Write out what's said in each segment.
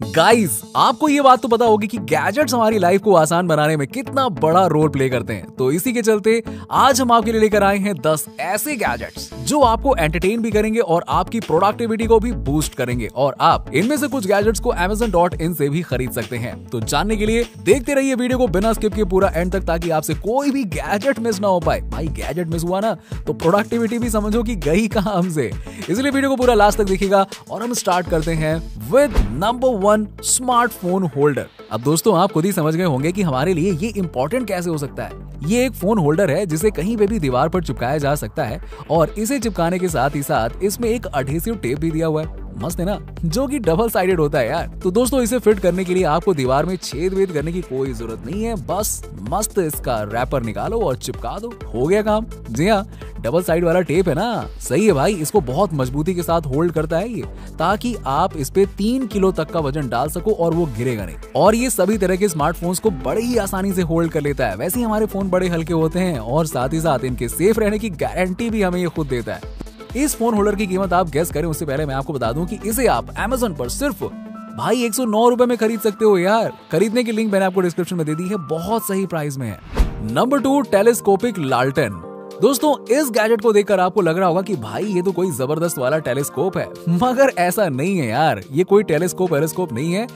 Guys आपको ये बात तो पता होगी कि गैजेट्स हमारी लाइफ को आसान बनाने में कितना बड़ा रोल प्ले करते हैं। तो इसी के चलते आज हम आपके लिए लेकर आए हैं 10 ऐसे गैजेट्स जो आपको एंटरटेन भी करेंगे और आपकी प्रोडक्टिविटी को भी बूस्ट करेंगे। और आप इनमें से कुछ गैजेट्स को Amazon.in से भी खरीद सकते हैं। तो जानने के लिए देखते रहिए वीडियो को बिना स्किप के पूरा एंड तक ताकि आपसे कोई भी गैजेट मिस ना हो पाए। भाई गैजेट मिस हुआ ना तो प्रोडक्टिविटी भी समझो की गई कहा हमसे। इसलिए वीडियो को पूरा लास्ट तक देखिएगा और हम स्टार्ट करते हैं with number one smartphone holder अब दोस्तों, आप खुद ही समझ गए होंगे कि हमारे लिए ये इम्पोर्टेंट कैसे हो सकता है। ये एक फ़ोन होल्डर है, जिसे कहीं पे भी दीवार पर चिपकाया जा सकता है और इसे चिपकाने के साथ ही साथ इसमें एक अडेसिव टेप भी दिया हुआ है। मस्त है ना? जो कि डबल साइडेड होता है यार। तो दोस्तों, इसे फिट करने के लिए आपको दीवार में छेद वेद करने की कोई ज़रूरत नहीं है। बस मस्त इसका रैपर निकालो और चिपका दो। हो गया काम। जी हाँ डबल साइड वाला टेप है ना? सही है भाई, इसको बहुत मजबूती के साथ होल्ड करता है ये, ताकि आप इस पे तीन किलो तक का वज़न डाल सको और वो गिरेगा नहीं और ये सभी तरह के स्मार्टफोन्स को बड़े ही आसानी से होल्ड कर लेता है। वैसे ही हमारे फ़ोन बड़े हल्के होते हैं और साथ ही साथ इनके सेफ़ रहने की गारंटी भी हमें ये खुद देता है। इस फ़ोन होल्डर की कीमत आप गैस करें, उससे पहले मैं आपको बता दूँ कि इसे आप अमेजोन पर सिर्फ़ भाई एक सौ में खरीद सकते हो यार। खरीदने की लिंक मैंने आपको डिस्क्रिप्शन में दे दी है, बहुत सही प्राइस में है। नंबर टू टेलीस्कोपिक लालटेन दोस्तों, इस गैजेट को देखकर आपको लग रहा होगा कि भाई, ये तो कोई ज़बरदस्त वाला टेलीस्कोप है। मगर ऐसा नहीं है यार, ये कोई टेलीस्कोप वेलीस्कोप नहीं है,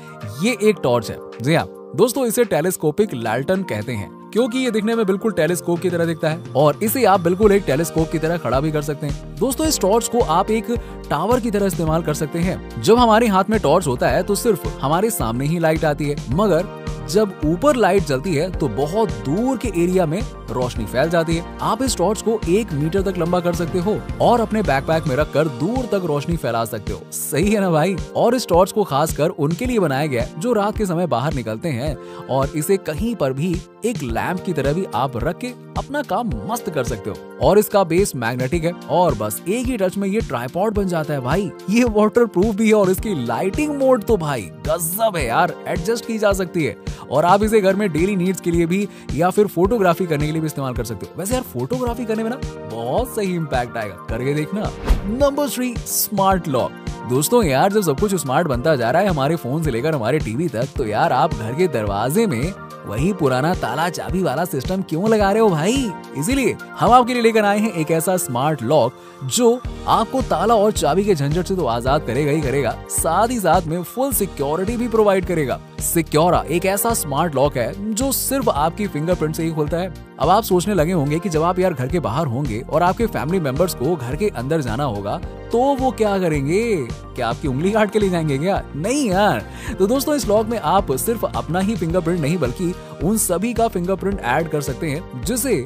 ये एक टॉर्च है। जी हाँ दोस्तों, इसे टेलीस्कोपिक लालटन कहते हैं। क्योंकि ये दिखने में बिल्कुल टेलीस्कोप की तरह दिखता है। और इसे आप बिल्कुल एक टेलीस्कोप की तरह खड़ा भी कर सकते हैं। दोस्तों, इस टॉर्च को आप एक टावर की तरह इस्तेमाल कर सकते हैं। जब हमारे हाथ में टॉर्च होता है तो सिर्फ़ हमारे सामने ही लाइट आती है। मगर जब ऊपर लाइट जलती है तो बहुत दूर के एरिया में रोशनी फैल जाती है। आप इस टॉर्च को एक मीटर तक लंबा कर सकते हो और अपने बैकपैक में रखकर दूर तक रोशनी फैला सकते हो। सही है ना भाई? और इस टॉर्च को खास कर उनके लिए बनाया गया जो रात के समय बाहर निकलते हैं और इसे कहीं पर भी एक लैम्प की तरह भी आप रख के अपना काम मस्त कर सकते हो। और इसका बेस मैग्नेटिक है और बस एक ही टच में ये ट्राईपॉड बन जाता है भाई। ये वाटर प्रूफ भी है और इसकी लाइटिंग मोड तो भाई गजब है यार एडजस्ट की जा सकती है। और आप इसे घर में डेली नीड्स के लिए भी या फिर फोटोग्राफी करने के लिए भी इस्तेमाल कर सकते हो। वैसे यार फोटोग्राफी करने में ना बहुत सही इम्पैक्ट आएगा। करके देखना। नंबर थ्री स्मार्ट लॉक दोस्तों यार, जब सब कुछ स्मार्ट बनता जा रहा है हमारे फ़ोन से लेकर हमारे टीवी तक तो यार आप घर के दरवाजे में वही पुराना ताला चाबी वाला सिस्टम क्यों लगा रहे हो भाई? इसीलिए हम आपके लिए लेकर आए हैं एक ऐसा स्मार्ट लॉक जो आपको ताला और चाबी के झंझट से तो आज़ाद करेगा ही करेगा, साथ ही साथ में फुल सिक्योरिटी भी प्रोवाइड करेगा। सिक्योरा एक ऐसा स्मार्ट लॉक है जो सिर्फ़ आपकी फिंगरप्रिंट से ही खुलता है। अब आप सोचने लगे होंगे कि जब आप यार घर के बाहर होंगे और आपके फैमिली मेंबर्स को घर के अंदर जाना होगा तो वो क्या करेंगे? क्या आपकी उंगली काट के ले जाएँगे क्या? नहीं यार। तो दोस्तों, इस लॉक में आप सिर्फ़ अपना ही फिंगरप्रिंट नहीं, बल्कि उन सभी का फिंगरप्रिंट ऐड कर सकते हैं, जिसे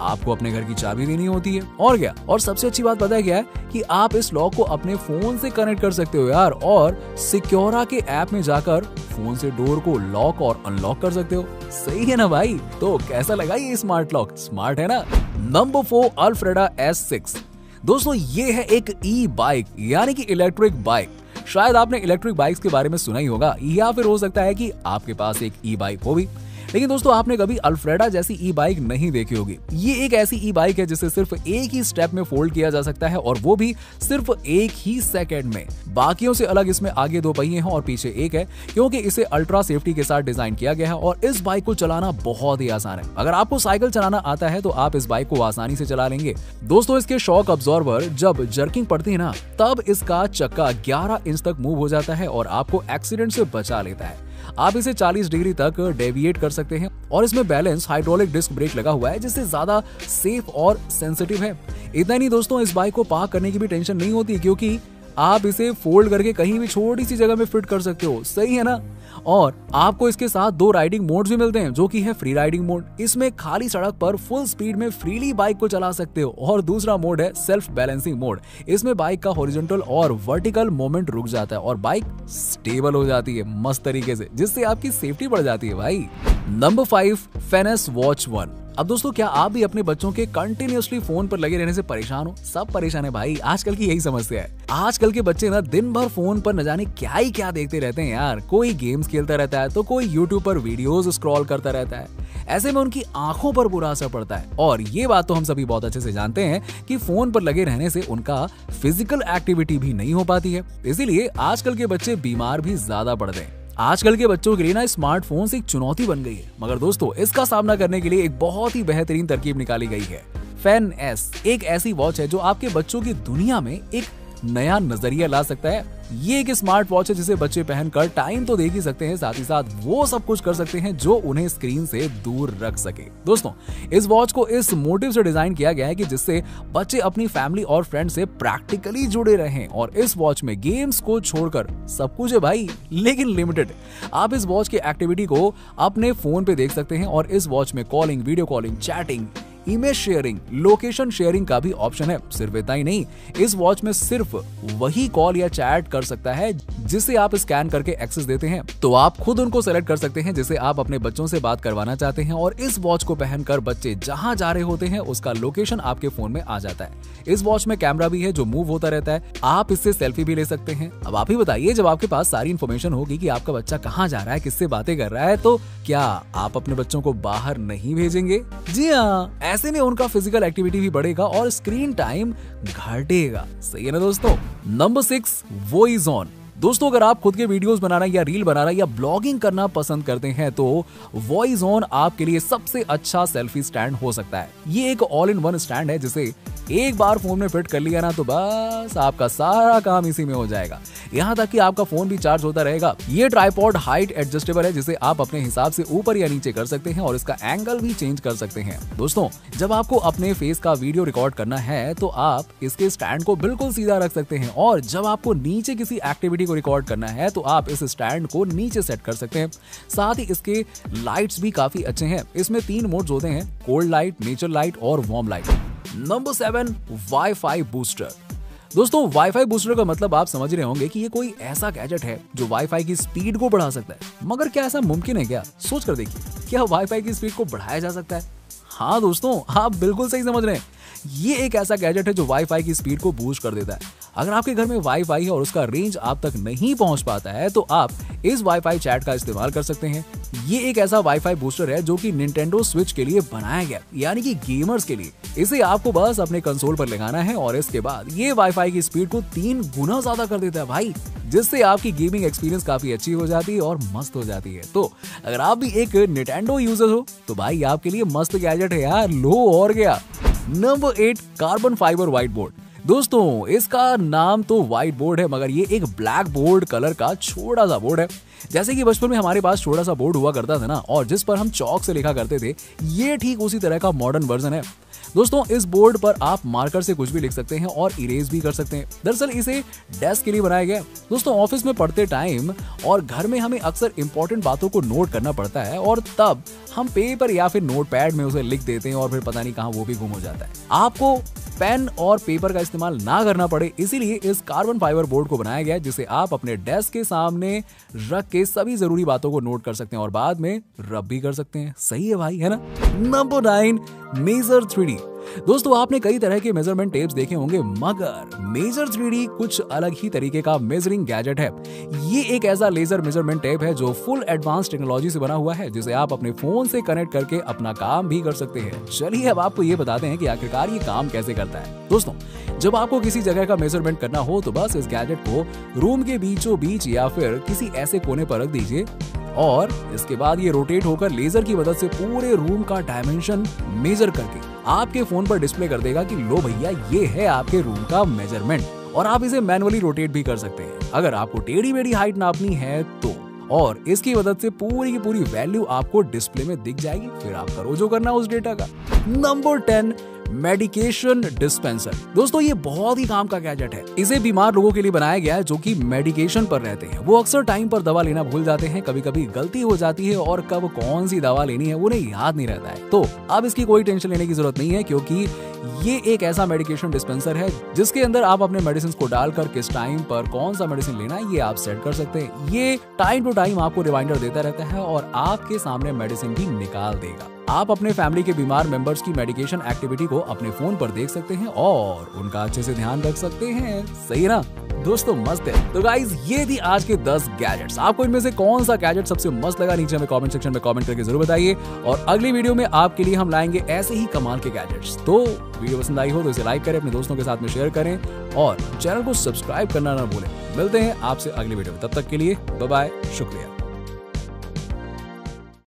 आपको अपने घर की चाबी देनी होती है। और क्या? और सबसे अच्छी बात पता है क्या है कि आप इस लॉक को अपने फ़ोन से कनेक्ट कर सकते हो यार, और सिक्योरा के ऐप में जाकर फ़ोन से डोर को लॉक और अनलॉक कर सकते हो। सही है ना भाई? तो कैसा लगा ये स्मार्ट लॉक? स्मार्ट है ना? Number four Alfreda S six. दोस्तों, ये है एक ई बाइक यानी कि इलेक्ट्रिक बाइक शायद आपने इलेक्ट्रिक बाइक्स के बारे में सुना ही होगा, या फिर हो सकता है कि आपके पास एक ई बाइक हो भी। लेकिन दोस्तों, आपने कभी अल्फ्रेडा जैसी ई बाइक नहीं देखी होगी। ये एक ऐसी ई बाइक है जिसे सिर्फ़ एक ही स्टेप में फोल्ड किया जा सकता है और वो भी सिर्फ़ एक ही सेकेंड में। बाकियों से अलग इसमें आगे दो पहिए हैं और पीछे एक है, क्योंकि इसे अल्ट्रा सेफ्टी के साथ डिज़ाइन किया गया है और इस बाइक को चलाना बहुत ही आसान है। अगर आपको साइकिल चलाना आता है तो आप इस बाइक को आसानी से चला लेंगे। दोस्तों, इसके शॉक ऑब्जॉर्वर जब जर्किंग पड़ती है ना, तब इसका चक्का 11 इंच तक मूव हो जाता है और आपको एक्सीडेंट से बचा लेता है। आप इसे 40 डिग्री तक डेविएट कर सकते हैं और इसमें बैलेंस हाइड्रोलिक डिस्क ब्रेक लगा हुआ है, जिससे ज़्यादा सेफ़ और सेंसिटिव है। इतना नहीं दोस्तों, इस बाइक को पार्क करने की भी टेंशन नहीं होती, क्योंकि आप इसे फोल्ड करके कहीं भी छोटी सी जगह में फिट कर सकते हो। सही है ना? और आपको इसके साथ दो राइडिंग मोड्स भी मिलते हैं, जो कि है फ्री राइडिंग मोड इसमें खाली सड़क पर फुल स्पीड में फ्रीली बाइक को चला सकते हो। और दूसरा मोड है सेल्फ बैलेंसिंग मोड इसमें बाइक का हॉरिजॉन्टल और वर्टिकल मोमेंट रुक जाता है और बाइक स्टेबल हो जाती है, मस्त तरीके से, जिससे आपकी सेफ्टी बढ़ जाती है भाई। नंबर फाइव फेनेस वॉच वन अब दोस्तों, क्या आप भी अपने बच्चों के कंटिन्यूसली फ़ोन पर लगे रहने से परेशान हो? सब परेशान है भाई। आजकल की यही समस्या है। आजकल के बच्चे ना दिन भर फ़ोन पर न जाने क्या ही क्या देखते रहते हैं यार। कोई गेम्स खेलता रहता है तो कोई यूट्यूब पर वीडियोस स्क्रॉल करता रहता है। ऐसे में उनकी आँखों पर बुरा असर पड़ता है। और ये बात तो हम सभी बहुत अच्छे से जानते हैं कि फ़ोन पर लगे रहने से उनका फ़िज़िकल एक्टिविटी भी नहीं हो पाती है। इसीलिए आजकल के बच्चे बीमार भी ज़्यादा पड़ते हैं। आजकल के बच्चों के लिए ना स्मार्टफ़ोन एक चुनौती बन गई है। मगर दोस्तों, इसका सामना करने के लिए एक बहुत ही बेहतरीन तरकीब निकाली गई है। फ़ैन एस एक ऐसी वॉच है जो आपके बच्चों की दुनिया में एक नया नज़रिया ला सकता है। ये एक स्मार्ट वॉच है जिसे बच्चे पहनकर टाइम तो देख ही सकते हैं, साथ ही साथ वो सब कुछ कर सकते हैं जो उन्हें स्क्रीन से दूर रख सके। दोस्तों, इस वॉच को इस मोटिव से डिज़ाइन किया गया है कि जिससे बच्चे अपनी फैमिली और फ्रेंड से प्रैक्टिकली जुड़े रहें और इस वॉच में गेम्स को छोड़कर सब कुछ है भाई, लेकिन लिमिटेड आप इस वॉच की एक्टिविटी को अपने फ़ोन पे देख सकते हैं और इस वॉच में calling video calling chatting image sharing location sharing का भी ऑप्शन है। सिर्फ़ इतना ही नहीं, इस वॉच में सिर्फ़ वही कॉल या चैट कर सकता है, जिसे आप स्कैन करके एक्सेस देते हैं। तो आप खुद उनको सेलेक्ट कर सकते हैं, जिसे आप अपने बच्चों से बात करवाना चाहते हैं और इस वॉच को पहनकर बच्चे जहाँ जा रहे होते हैं, उसका लोकेशन आपके फ़ोन में आ जाता है। इस वॉच में कैमरा भी है जो मूव होता रहता है। आप इससे सेल्फी भी ले सकते हैं। अब आप ही बताइए, जब आपके पास सारी इन्फॉर्मेशन होगी कि आपका बच्चा कहाँ जा रहा है, किससे बातें कर रहा है तो क्या आप अपने बच्चों को बाहर नहीं भेजेंगे? जी हाँ ऐसे में उनका फ़िज़िकल एक्टिविटी भी बढ़ेगा और स्क्रीन टाइम घटेगा। सही है ना दोस्तों? नंबर सिक्स वो इज़ ऑन दोस्तों, अगर आप खुद के वीडियोस बनाना या रील बनाना या ब्लॉगिंग करना पसंद करते हैं तो वॉइस ऑन आपके लिए सबसे अच्छा सेल्फी स्टैंड हो सकता है। ये एक ऑल इन वन स्टैंड है जिसे एक बार फ़ोन में फिट कर लिया ना तो बस आपका सारा काम इसी में हो जाएगा। यहाँ तक कि आपका फ़ोन भी चार्ज होता रहेगा। ये ट्राईपॉड हाइट एडजस्टेबल है, जिसे आप अपने हिसाब से ऊपर या नीचे कर सकते हैं और इसका एंगल भी चेंज कर सकते हैं। दोस्तों, जब आपको अपने फेस का वीडियो रिकॉर्ड करना है तो आप इसके स्टैंड को बिल्कुल सीधा रख सकते हैं और जब आपको नीचे किसी एक्टिविटी को रिकॉर्ड करना है तो आप इस स्टैंड को नीचे सेट कर सकते हैं। साथ ही इसके लाइट्स भी काफ़ी अच्छे हैं। इसमें तीन मोड्स होते हैं कोल्ड लाइट नेचर लाइट और warm light number seven wifi booster दोस्तों वाईफाई बूस्टर का मतलब आप समझ रहे होंगे कि ये कोई ऐसा गैजेट है जो वाईफाई की स्पीड को बढ़ा सकता है। मगर क्या ऐसा मुमकिन है क्या? सोच कर देखिए, क्या वाईफाई की स्पीड को बढ़ाया जा सकता है? हाँ दोस्तों, आप बिल्कुल सही समझ रहे हैं। ये एक ऐसा गैजेट है जो वाईफाई की स्पीड को बूस्ट कर देता है। अगर आपके घर में वाईफाई है और उसका रेंज आप तक नहीं पहुँच पाता है तो आप इस वाईफाई चैट का इस्तेमाल कर सकते हैं। ये एक ऐसा वाईफाई बूस्टर है जो कि निंटेंडो स्विच के लिए बनाया गया यानी कि गेमर्स के लिए। इसे आपको बस अपने कंसोल पर लगाना है और इसके बाद ये वाईफाई की स्पीड को तीन गुना ज़्यादा कर देता है भाई, जिससे आपकी गेमिंग एक्सपीरियंस काफ़ी अच्छी हो जाती है और मस्त हो जाती है। तो अगर आप भी एक निटेंडो यूज़र हो तो भाई आपके लिए मस्त गैजेट है यार, लो और गया number eight carbon fibre whiteboard दोस्तों, इसका नाम तो व्हाइट बोर्ड है, मगर ये एक ब्लैक बोर्ड कलर का छोटा सा बोर्ड है। जैसे कि बचपन में हमारे पास छोटा सा बोर्ड हुआ करता था ना, और जिस पर हम चौक से लिखा करते थे, ये ठीक उसी तरह का मॉडर्न वर्जन है। दोस्तों, इस बोर्ड पर आप मार्कर से कुछ भी लिख सकते हैं और इरेज भी कर सकते हैं। दरअसल इसे डेस्क के लिए बनाया गया दोस्तों ऑफ़िस में पढ़ते टाइम और घर में हमें अक्सर इंपॉर्टेंट बातों को नोट करना पड़ता है और तब हम पेपर या फिर नोट पैड में उसे लिख देते हैं और फिर पता नहीं कहाँ वो भी गुम हो जाता है। आपको पेन और पेपर का इस्तेमाल ना करना पड़े, इसीलिए इस कार्बन फाइबर बोर्ड को बनाया गया है, जिसे आप अपने डेस्क के सामने रख के सभी ज़रूरी बातों को नोट कर सकते हैं और बाद में रब भी कर सकते हैं। सही है भाई, है ना? नंबर नाइन मेजर थ्री दोस्तों, आपने कई तरह के मेज़रमेंट टेप्स देखे होंगे, मगर मेजर थ्री कुछ अलग ही तरीके का मेजरिंग गैजेट है। ये एक ऐसा लेजर मेज़रमेंट टेप है जो फुल एडवांस टेक्नोलॉजी से बना हुआ है, जिसे आप अपने फ़ोन से कनेक्ट करके अपना काम भी कर सकते हैं। चलिए, अब आपको ये बताते हैं कि आखिरकार ये काम कैसे करता है। दोस्तों, जब आपको किसी जगह का मेज़रमेंट करना हो तो बस इस गैजेट को रूम के बीचों बीच या फिर किसी ऐसे कोने पर रख दीजिए और इसके बाद ये रोटेट होकर लेजर की मदद से पूरे रूम का डायमेंशन मेजर करके आपके फ़ोन पर डिस्प्ले कर देगा कि, लो भैया, ये है आपके रूम का मेज़रमेंट और आप इसे मैनुअली रोटेट भी कर सकते हैं। अगर आपको टेढ़ी मेढ़ी हाइट नापनी है तो। और इसकी मदद से पूरी की पूरी वैल्यू आपको डिस्प्ले में दिख जाएगी। फिर आप करो जो करना उस डेटा का। Number ten medication dispenser. दोस्तों, ये बहुत ही काम का गैजेट है। इसे बीमार लोगों के लिए बनाया गया है जो कि मेडिकेशन पर रहते हैं। वो अक्सर टाइम पर दवा लेना भूल जाते हैं। कभी कभी गलती हो जाती है और कब कौन सी दवा लेनी है, उन्हें याद नहीं रहता है। तो अब इसकी कोई टेंशन लेने की ज़रूरत नहीं है, क्योंकि ये एक ऐसा मेडिकेशन डिस्पेंसर है, जिसके अंदर आप अपने मेडिसिन को डालकर किस टाइम पर कौन सा मेडिसिन लेना है, ये आप सेट कर सकते हैं। ये टाइम टू टाइम आपको रिमाइंडर देता रहता है और आपके सामने मेडिसिन भी निकाल देगा। आप अपने फैमिली के बीमार मेंबर्स की मेडिकेशन एक्टिविटी को अपने फ़ोन पर देख सकते हैं और उनका अच्छे से ध्यान रख सकते हैं। सही ना? दोस्तों, मस्त है। तो गाइज़ ये थी आज के 10 गैजेट्स आपको इनमें से कौन सा गैजेट सबसे मस्त लगा, नीचे हमें कमेंट सेक्शन में कमेंट करके ज़रूर बताइए। और अगली वीडियो में आपके लिए हम लाएँगे ऐसे ही कमाल के गैजेट्स तो वीडियो पसंद आई हो तो इसे लाइक करें, अपने दोस्तों के साथ में शेयर करें और चैनल को सब्सक्राइब करना ना भूलें। मिलते हैं आपसे अगले वीडियो में। तब तक के लिए बाय शुक्रिया।